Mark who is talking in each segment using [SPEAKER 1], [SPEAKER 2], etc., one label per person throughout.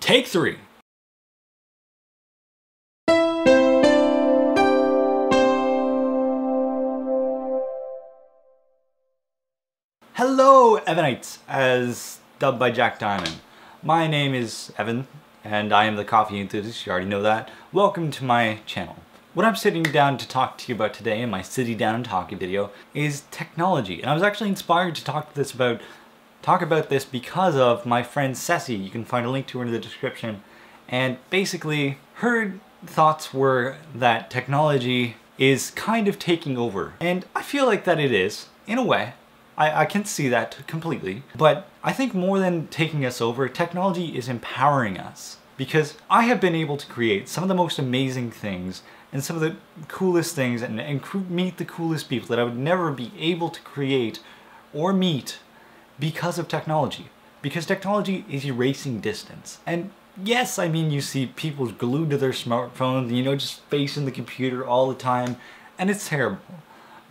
[SPEAKER 1] Take three. Hello, Evanites, as dubbed by Jack Diamond. My name is Evan, and I am the coffee enthusiast, you already know that. Welcome to my channel. What I'm sitting down to talk to you about today in my City Down and Talking video is technology. And I was actually inspired to talk to this about talk about this because of my friend Cessy. You can find a link to her in the description. And basically, her thoughts were that technology is kind of taking over. And I feel like that it is, in a way. I, I can see that completely. But I think more than taking us over, technology is empowering us. Because I have been able to create some of the most amazing things and some of the coolest things and, and meet the coolest people that I would never be able to create or meet because of technology. Because technology is erasing distance. And yes, I mean, you see people glued to their smartphones, you know, just facing the computer all the time, and it's terrible.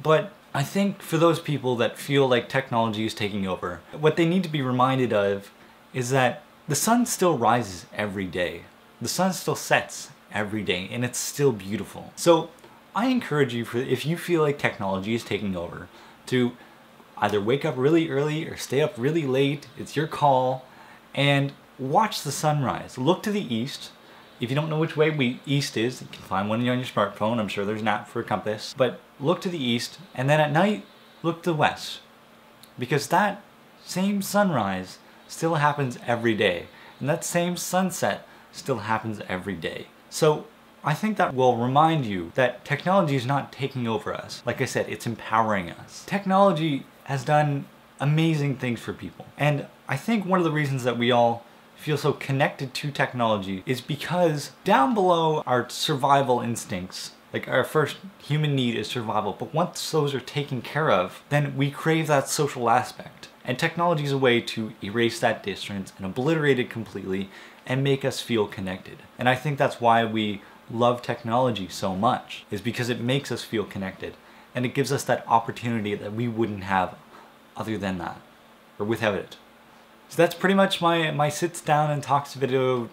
[SPEAKER 1] But I think for those people that feel like technology is taking over, what they need to be reminded of is that the sun still rises every day. The sun still sets every day, and it's still beautiful. So I encourage you, for if you feel like technology is taking over, to either wake up really early or stay up really late. It's your call. And watch the sunrise. Look to the east. If you don't know which way we, east is, you can find one on your smartphone. I'm sure there's an app for a compass. But look to the east, and then at night, look to the west. Because that same sunrise still happens every day. And that same sunset still happens every day. So I think that will remind you that technology is not taking over us. Like I said, it's empowering us. Technology has done amazing things for people. And I think one of the reasons that we all feel so connected to technology is because down below our survival instincts, like our first human need is survival, but once those are taken care of, then we crave that social aspect. And technology is a way to erase that distance and obliterate it completely and make us feel connected. And I think that's why we love technology so much, is because it makes us feel connected and it gives us that opportunity that we wouldn't have other than that or without it. So that's pretty much my my sits down and talks video,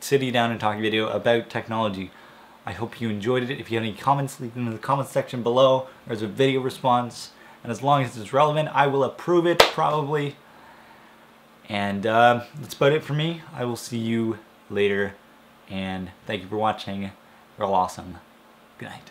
[SPEAKER 1] city down and talking video about technology. I hope you enjoyed it. If you have any comments, leave them in the comment section below. There's a video response, and as long as it's relevant, I will approve it probably. And uh, that's about it for me. I will see you later, and thank you for watching. You're all awesome. Good night.